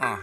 Uh.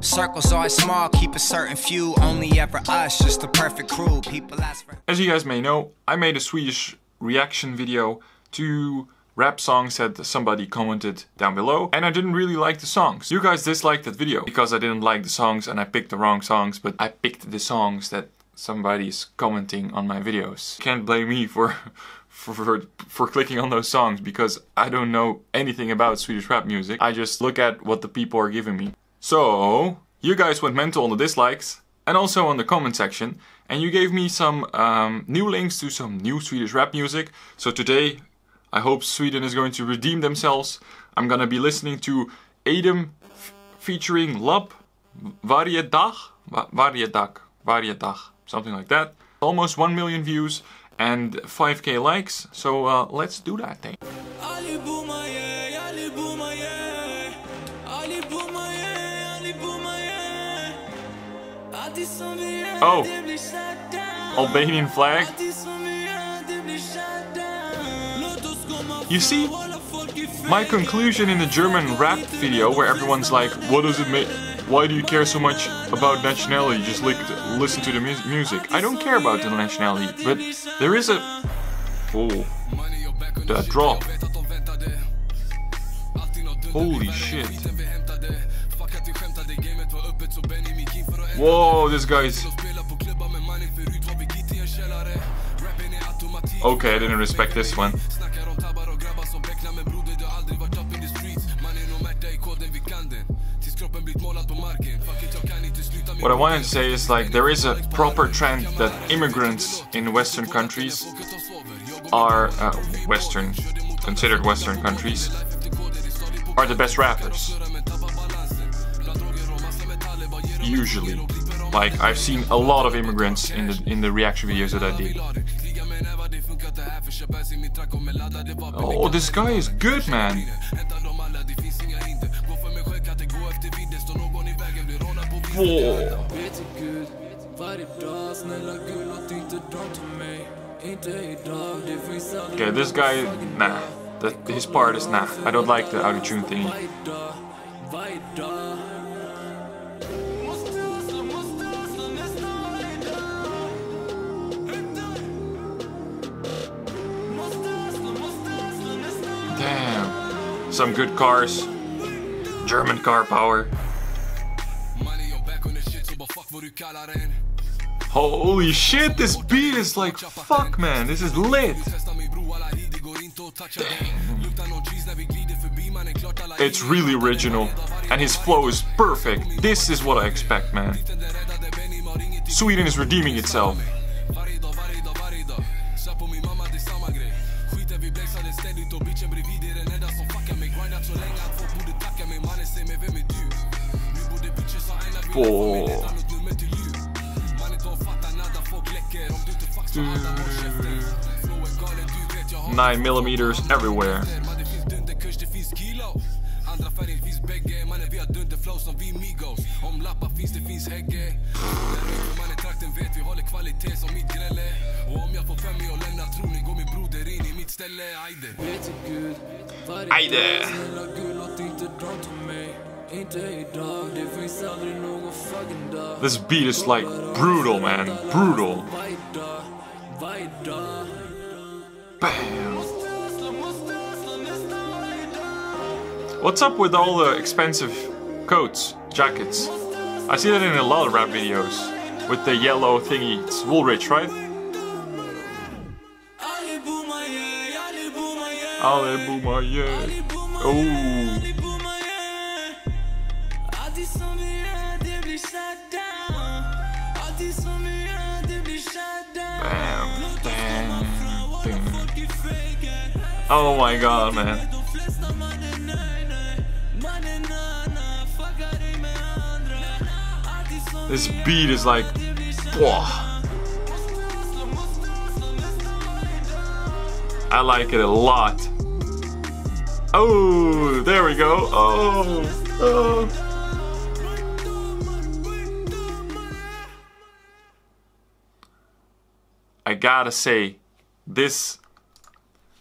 Circles always small, keep a certain few, only ever us, just the perfect crew. People ask for. As you guys may know, I made a Swedish reaction video to rap songs that somebody commented down below and I didn't really like the songs. You guys disliked that video because I didn't like the songs and I picked the wrong songs but I picked the songs that somebody's commenting on my videos. Can't blame me for for, for, for clicking on those songs because I don't know anything about Swedish rap music. I just look at what the people are giving me. So, you guys went mental on the dislikes and also on the comment section and you gave me some um, new links to some new Swedish rap music. So today, I hope Sweden is going to redeem themselves. I'm gonna be listening to Ahdam featuring Lab, Varje dag, Varje dag, Varje dag, something like that. Almost 1 million views and 5k likes, so uh, let's do that thing. Oh, Albanian flag. You see, my conclusion in the German rap video where everyone's like, what does it make? Why do you care so much about nationality? Just like listen to the mu music. I don't care about the nationality, but there is a... Oh, that drop. Holy shit. Whoa, this guy's... Okay, I didn't respect this one. What I wanted to say is like there is a proper trend that immigrants in Western countries are uh, Western, considered Western countries, are the best rappers. Usually. Like I've seen a lot of immigrants in the in the reaction videos that I did. Oh, this guy is good, man. Okay, this guy, nah. The, his part is nah. I don't like the auto-tune thingy. Damn. Some good cars. German car power. Holy shit, this beat is like fuck man, this is lit. It's really original and his flow is perfect. This is what I expect, man. Sweden is redeeming itself. Boy. 9 millimeters everywhere. Ajde! This beat is like brutal, man. Brutal. Bam. What's up with all the expensive coats, jackets? I see that in a lot of rap videos. With the yellow thingy. It's Woolrich, right? Ale Boomaye. Oh. Oh my god, man. This beat is like, whoa. I like it a lot. Oh, there we go. Oh, oh. I gotta say, this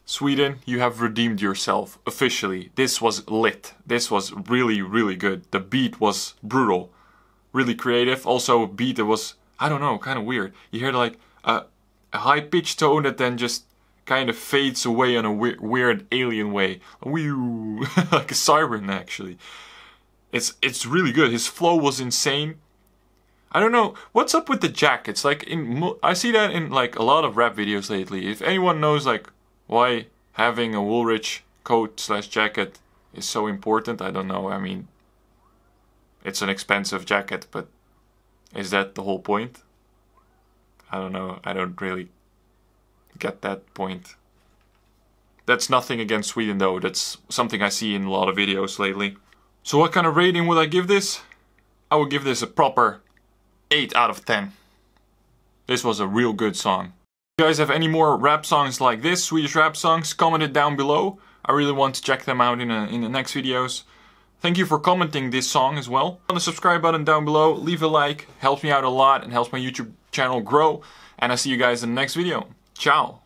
Sweden, you have redeemed yourself officially. This was lit. This was really, really good. The beat was brutal, really creative. Also, a beat that was, I don't know, kind of weird. You hear like a, a high pitched tone that then just kind of fades away in a we- weird alien way. Like a siren actually. It's it's really good. His flow was insane. I don't know what's up with the jackets. Like in I see that in like a lot of rap videos lately. If anyone knows like why having a Woolrich coat slash jacket is so important, I don't know. I mean, it's an expensive jacket, but is that the whole point? I don't know. I don't really get that point. That's nothing against Sweden though. That's something I see in a lot of videos lately. So what kind of rating would I give this? I would give this a proper 8 out of 10. This was a real good song you guys have any more rap songs like this, Swedish rap songs, comment it down below. I really want to check them out in, a, in the next videos. Thank you for commenting this song as well. On the subscribe button down below, leave a like, helps me out a lot and helps my YouTube channel grow. And I'll see you guys in the next video. Ciao!